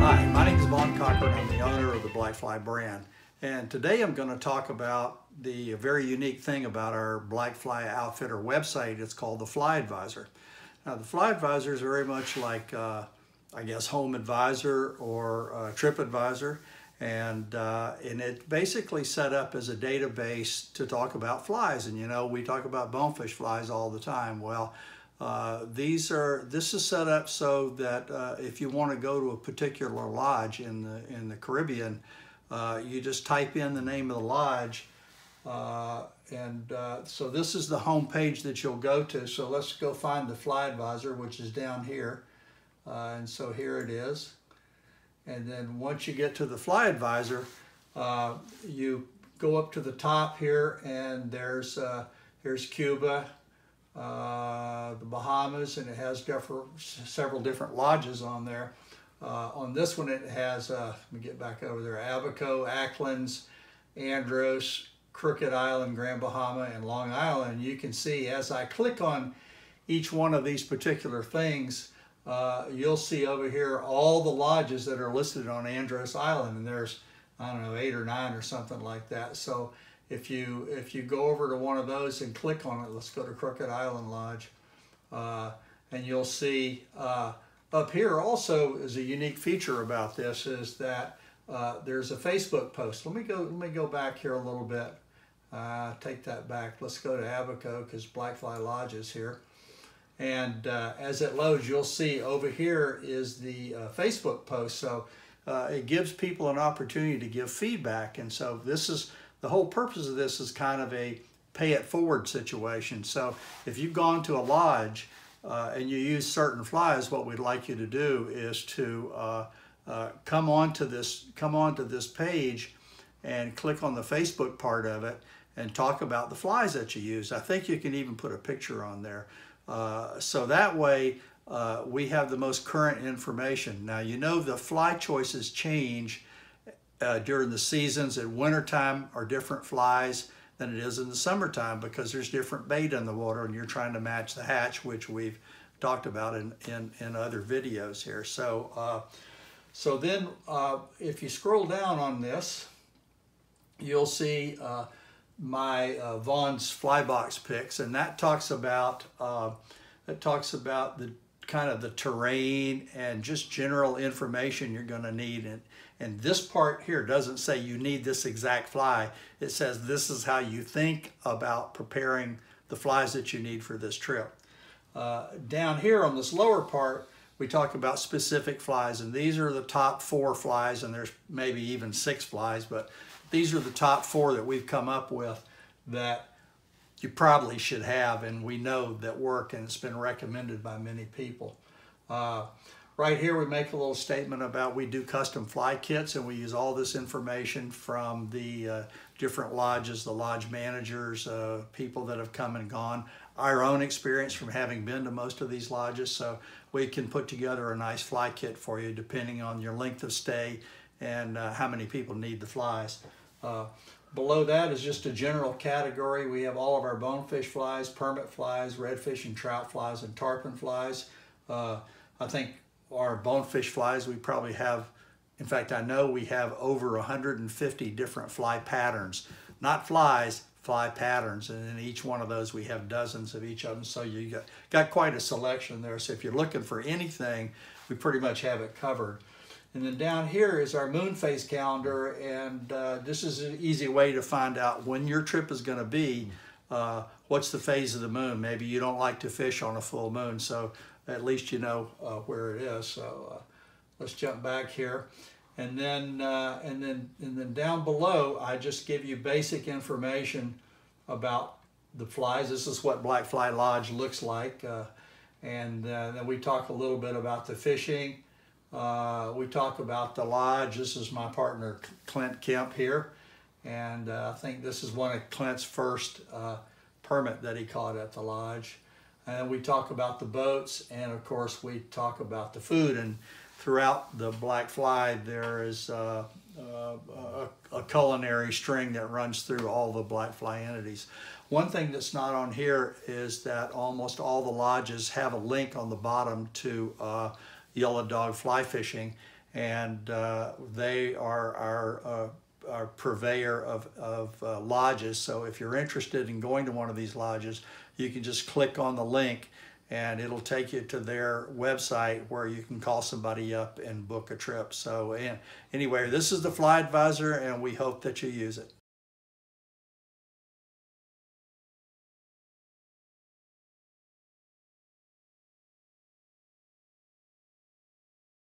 Hi, my name is Vaughn Cochran. I'm the owner of the Black Fly brand. And today I'm going to talk about the very unique thing about our Black Fly Outfitter website. It's called the Fly Advisor. Now the Fly Advisor is very much like, uh, I guess, Home Advisor or uh, Trip Advisor. And, uh, and it basically set up as a database to talk about flies. And you know, we talk about bonefish flies all the time. Well, uh, these are this is set up so that uh, if you want to go to a particular lodge in the in the Caribbean, uh, you just type in the name of the lodge uh, and uh, so this is the home page that you'll go to. So let's go find the Fly Advisor, which is down here. And so here it is. And then once you get to the Fly Advisor, you go up to the top here and there's here's Cuba, uh, the Bahamas, and it has several different lodges on there. Uh, on this one, it has, let me get back over there, Abaco, Acklins, Andros, Crooked Island, Grand Bahama, and Long Island, you can see as I click on each one of these particular things, uh, you'll see over here all the lodges that are listed on Andros Island, and there's, I don't know, eight or nine or something like that. So if you if you go over to one of those and click on it, let's go to Crooked Island Lodge, uh, and you'll see uh, up here also is a unique feature about this is that uh, there's a Facebook post. Let me go let me go back here a little bit. Uh, take that back. Let's go to Abaco because Blackfly Lodge is here. And uh, as it loads, you'll see over here is the uh, Facebook post. So it gives people an opportunity to give feedback. And so this is, the whole purpose of this is kind of a pay it forward situation. So if you've gone to a lodge uh, and you use certain flies, what we'd like you to do is to uh, come onto this, come onto this page and click on the Facebook part of it and talk about the flies that you use. I think you can even put a picture on there. Uh, so that way uh, we have the most current information. Now you know the fly choices change uh, during the seasons. In wintertime are different flies than it is in the summertime because there's different bait in the water and you're trying to match the hatch, which we've talked about in, in, in other videos here. So, uh, so then uh, if you scroll down on this, you'll see uh, my uh, Vaughn's Flybox picks, and that talks about uh, that talks about the kind of the terrain and just general information you're going to need. And, and this part here doesn't say you need this exact fly. It says this is how you think about preparing the flies that you need for this trip. Uh, down here on this lower part, we talk about specific flies, and these are the top four flies, and there's maybe even six flies, but these are the top four that we've come up with that you probably should have and we know that work and it's been recommended by many people. Uh, right here we make a little statement about we do custom fly kits and we use all this information from the uh, different lodges, the lodge managers, uh, people that have come and gone, our own experience from having been to most of these lodges so we can put together a nice fly kit for you depending on your length of stay and uh, how many people need the flies. Below that is just a general category. We have all of our bonefish flies, permit flies, redfish and trout flies, and tarpon flies. Uh, I think our bonefish flies, we probably have, in fact, I know we have over 150 different fly patterns. Not flies, fly patterns. And in each one of those, we have dozens of each of them. So you got, got quite a selection there. So if you're looking for anything, we pretty much have it covered. And then down here is our moon phase calendar, and uh, this is an easy way to find out when your trip is going to be. Uh, what's the phase of the moon? Maybe you don't like to fish on a full moon, so at least you know uh, where it is. So uh, let's jump back here, and then uh, and then and then down below, I just give you basic information about the flies. This is what Black Fly Lodge looks like, uh, and then we talk a little bit about the fishing. Uh, we talk about the lodge. This is my partner, Clint Kemp here. And uh, I think this is one of Clint's first uh, permit that he caught at the lodge. And we talk about the boats and of course we talk about the food. And throughout the Black Fly there is uh, uh, a, a culinary string that runs through all the black fly entities. One thing that's not on here is that almost all the lodges have a link on the bottom to uh, yellow dog fly fishing, and uh, they are our, uh, our purveyor of, of uh, lodges. So if you're interested in going to one of these lodges, you can just click on the link and it'll take you to their website where you can call somebody up and book a trip. So and anyway, this is the Fly Advisor and we hope that you use it.